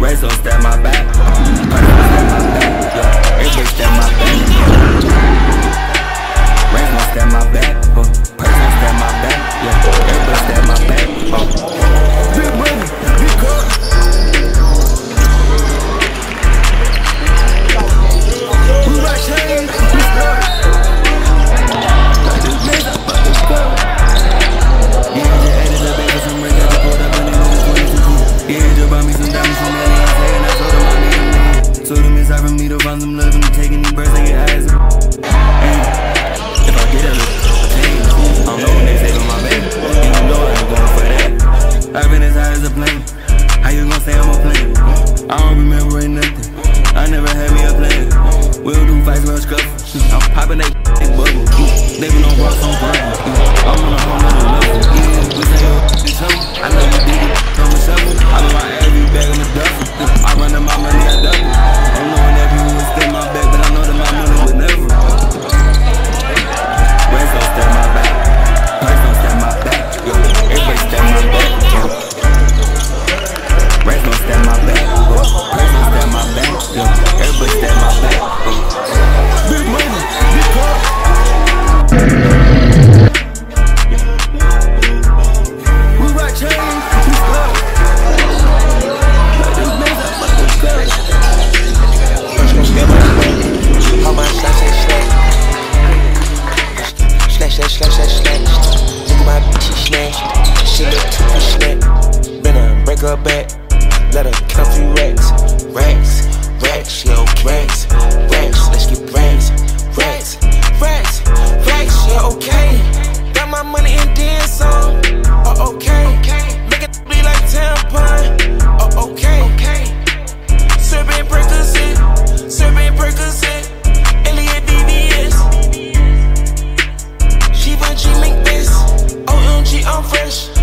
Razors at my back. It's hard for me to run them love and take any birds they get eyes. Mm. If I get a little pain, I don't know when they saving my baby. And you know I ain't going for that. I've been as high as a plane. How you gon' say I'm a plane? I don't remember nothing. I never had me a plan. We'll do fights, we'll scuffle. I'm popping that bubble. They been on rocks on bubble. I'm on a whole nother level. Yeah, we say, oh, I know. Back. Let her fresh.